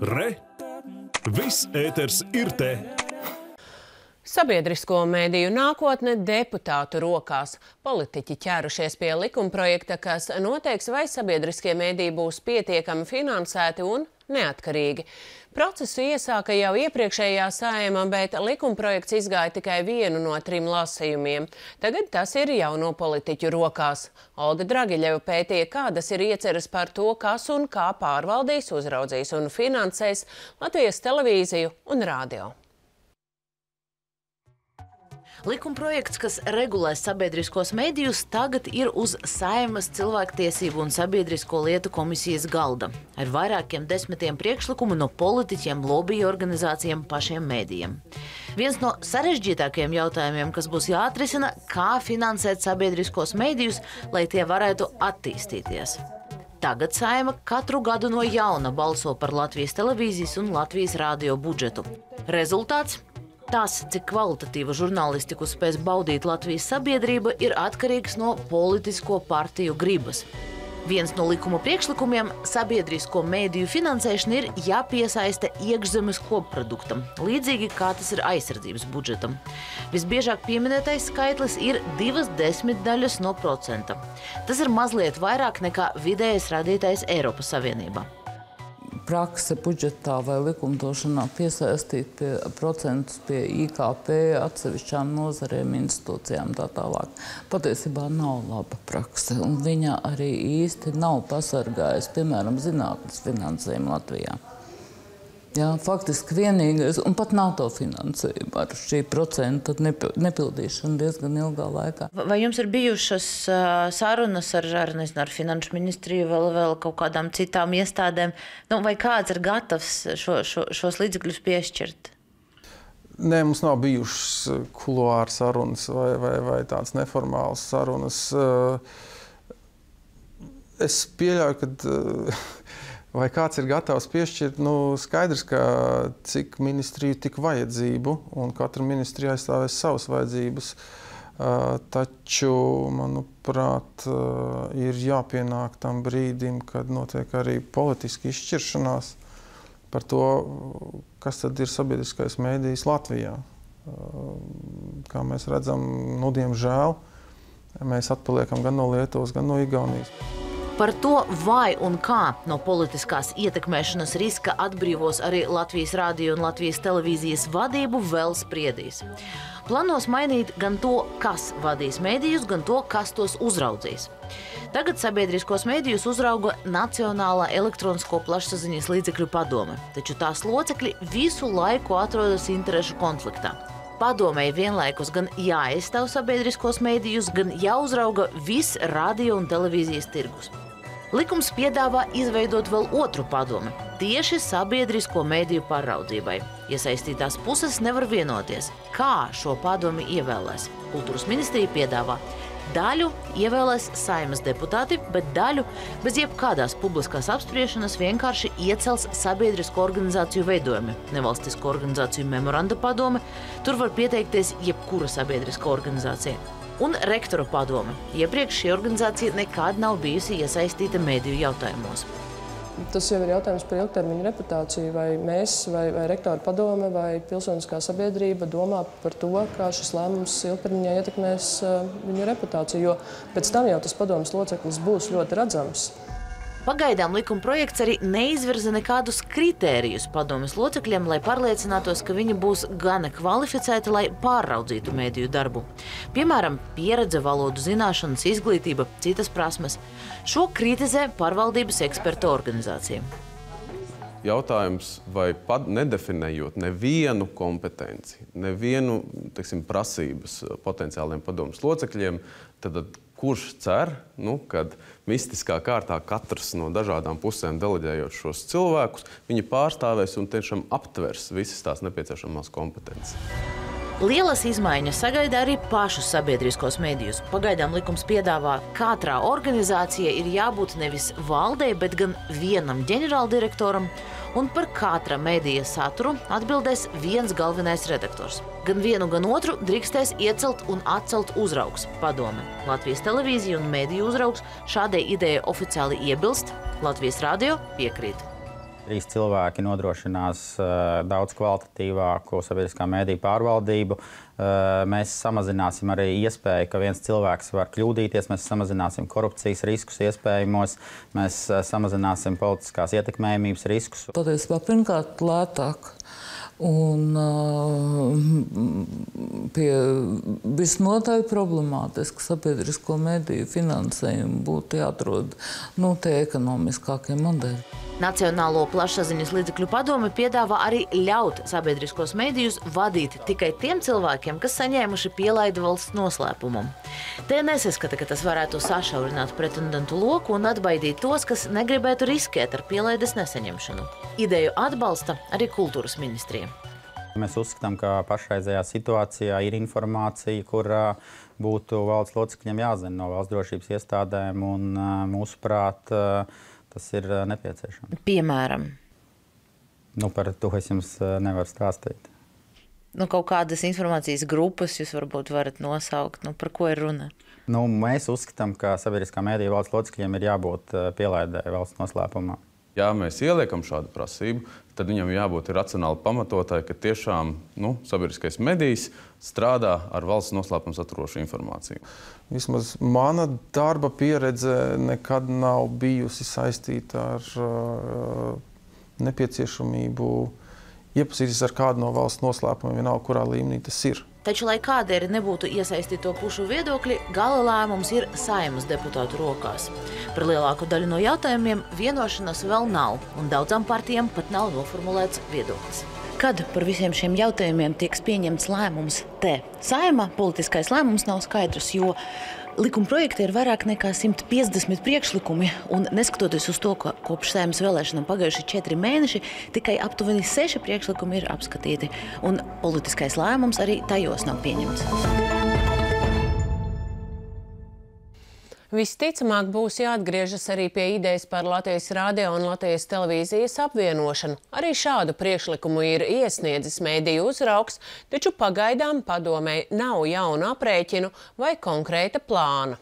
Re! Viss ēters ir te! Sabiedrisko mēdīju nākotne deputātu rokās. Politiķi ķērušies pie likumprojekta, kas noteiks, vai sabiedriskie mēdīji būs pietiekami finansēti un neatkarīgi. Procesu iesāka jau iepriekšējā saima, bet likumprojekts izgāja tikai vienu no trim lasījumiem. Tagad tas ir jauno politiķu rokās. Olga Dragiļeva pētīja, kādas ir ieceras par to, kas un kā pārvaldīs, uzraudzīs un finansēs Latvijas televīziju un radio. Likumprojekts, kas regulē sabiedriskos medijus, tagad ir uz Saimas cilvēktiesību un sabiedrisko lietu komisijas galda. Ar vairākiem desmitiem priekšlikumu no politiķiem, lobby organizācijām, pašiem mēdījiem. Viens no sarežģītākajiem jautājumiem, kas būs jāatrisina, kā finansēt sabiedriskos medijus, lai tie varētu attīstīties. Tagad saima katru gadu no jauna balso par Latvijas televīzijas un Latvijas radio budžetu. Rezultāts Tas, cik kvalitatīvu žurnālistiku spēs baudīt Latvijas sabiedrība, ir atkarīgs no politisko partiju gribas. Viens no likuma priekšlikumiem - sabiedrisko mēdīju finansēšana ir jāpiesaista iekšzemes koproduktam, līdzīgi kā tas ir aizsardzības budžetam. Visbiežāk pieminētais skaitlis ir divas desmitdaļas no procenta. Tas ir mazliet vairāk nekā vidējais radītais Eiropas Savienībā prakse budžetā vai likumdošanā piesaistīt pie procentus pie IKP atsevišķām nozarēm, institūcijām tā tālāk. Patiesībā nav laba prakse, un viņa arī īsti nav pasargājusi, piemēram, zinātnes finansējumu Latvijā. Jā, faktiski vienīgais, un pat NATO finansējuma ar šī procenta nepildīšanu diezgan ilgā laikā. Vai jums ir bijušas sarunas ar, ar, nezinu, ar finanšu ministriju, vēl, vēl kaut kādām citām iestādēm? Nu, vai kāds ir gatavs šo, šo, šos līdzekļus piešķirt? Nē, mums nav bijušas kuluāra sarunas vai, vai, vai tādas neformālas sarunas. Es pieļauju, ka Vai kāds ir gatavs piešķirt? Nu, skaidrs, ka cik ministriju, tik vajadzību, un katra ministrija aizstāvēs savas vajadzības. Uh, taču, manuprāt, uh, ir jāpienāk tam brīdim, kad notiek arī politiska izšķiršanās par to, kas tad ir sabiedriskais mēdījis Latvijā. Uh, kā mēs redzam, nu, diemžēl mēs atpaliekam gan no Lietuvas, gan no Igaunijas. Par to, vai un kā no politiskās ietekmēšanas riska atbrīvos arī Latvijas rādio un Latvijas televīzijas vadību, vēl spriedīs. Plānos mainīt gan to, kas vadīs mēdījus, gan to, kas tos uzraudzīs. Tagad sabiedriskos mēdījus uzrauga Nacionālā elektronisko plašsaziņas līdzekļu padome, taču tās locekļi visu laiku atrodas interešu konfliktā. Padomēji vienlaikus gan jāaizstāv sabiedriskos mēdījus, gan jāuzrauga viss radio un televīzijas tirgus. Likums piedāvā izveidot vēl otru padomi tieši sabiedrisko mēdīju pāraudzībai. Iesaistītās puses nevar vienoties, kā šo padomi ievēlēs. Kultūras ministrija piedāvā Daļu ievēlēs saimas deputāti, bet daļu bez jebkādās publiskās apspriešanas vienkārši iecels sabiedrisko organizāciju veidojumi. Nevalstisko organizāciju memoranda padome, tur var pieteikties jebkura sabiedriska organizācija un rektora padome. Iepriekš šī organizācija nekad nav bijusi iesaistīta mediju jautājumos. Tas jau ir jautājums par ilgtermiņa reputāciju. Vai mēs, vai, vai rektora padome, vai pilsoniskā sabiedrība domā par to, kā šis lēmums ilgtermiņā ietekmēs uh, viņu reputāciju. Jo pēc tam jau tas padomas loceklis būs ļoti redzams. Pagaidām likuma projekts arī neizvirza nekādus kritērijus padomas locekļiem, lai pārliecinātos, ka viņi būs gana kvalificēti, lai pāraudzītu mēdīju darbu. Piemēram, pieredze, valodu zināšanas, izglītība, citas prasmes. Šo kritizē pārvaldības eksperta organizācija. Jautājums, vai pat nedefinējot nevienu kompetenci, nevienu teiksim, prasības potenciāliem padomus locekļiem, tad kurš cer, nu, kad mistiskā kārtā katrs no dažādām pusēm deleģējot šos cilvēkus, viņi pārstāvēs un tiešām aptvers visas tās nepieciešamās kompetences. Lielas izmaiņas sagaida arī pašus sabiedriskos medijus. Pagaidām likums piedāvā, ka katrā organizācijai ir jābūt nevis valdei, bet gan vienam ģenerāldirektoram, un par katra medija saturu atbildēs viens galvenais redaktors. Gan vienu, gan otru drīkstēs iecelt un atcelt uzraugs padome. Latvijas televīzija un mediju uzraugs šādai idejai oficiāli iebilst, Latvijas radio piekrīt. Trīs cilvēki nodrošinās uh, daudz kvalitatīvāku sabiedriskā mēdīņu pārvaldību. Uh, mēs samazināsim arī iespēju, ka viens cilvēks var kļūdīties, mēs samazināsim korupcijas riskus iespējamos, mēs uh, samazināsim politiskās ietekmējumības riskus. Patiesībā pirmkārt lētāk Un pie visnotaļ problemātiska sabiedrisko mediju finansējumu būtu jāatrod nu, tie ekonomiskākie modeļi. Nacionālo plašsaziņas līdzekļu padome piedāvā arī ļaut sabiedriskos medijus vadīt tikai tiem cilvēkiem, kas saņēmuši pielaidu valsts noslēpumu. Te nesaskata, ka tas varētu sašaurināt pretendentu loku un atbaidīt tos, kas negribētu riskēt ar pielaides nesaņemšanu. Ideju atbalsta arī kultūras ministrija. Mēs uzskatām, ka pašreizējā situācijā ir informācija, kur būtu valsts locekļiem jāzina no valsts drošības iestādēm, un mūsuprāt, tas ir nepieciešams. Piemēram, nu, par to es jums nevaru stāstīt. Nu, kaut kādas informācijas grupas jūs varbūt varat nosaukt. Nu, par ko ir runa? Nu, mēs uzskatām, ka sabiedriskā mēdīja valsts locekļiem ir jābūt pielaidēji valsts noslēpumā. Ja mēs ieliekam šādu prasību, tad viņam jābūt racionāli pamatotai, ka tiešām nu, sabiedriskais medijs strādā ar valsts noslēpumu saturošu informāciju. Vismaz mana darba pieredze nekad nav bijusi saistīta ar uh, nepieciešamību iepazīties ar kādu no valsts noslēpumiem, vienalga, kurā līmenī tas ir. Taču, lai kādēļ nebūtu iesaistīto pušu viedokļi, gala lēmums ir saimas deputātu rokās. Par lielāko daļu no jautājumiem vienošanās vēl nav, un daudzām partijām pat nav noformulēts viedoklis. Kad par visiem šiem jautājumiem tiks pieņemts lēmums te? Saima politiskais lēmums nav skaidrs, jo Likuma projekta ir vairāk nekā 150 priekšlikumi, un neskatoties uz to, ka kopš saimnes vēlēšanām pagājuši četri mēneši, tikai aptuveni seši priekšlikumi ir apskatīti, un politiskais lēmums arī tajos nav pieņemts. Visticamāk, būs jāatgriežas arī pie idejas par Latvijas radio un Latvijas televīzijas apvienošanu. Arī šādu priekšlikumu ir iesniedzis mēdīju uzraugs, taču pagaidām padomē nav jaunu aprēķinu vai konkrēta plāna.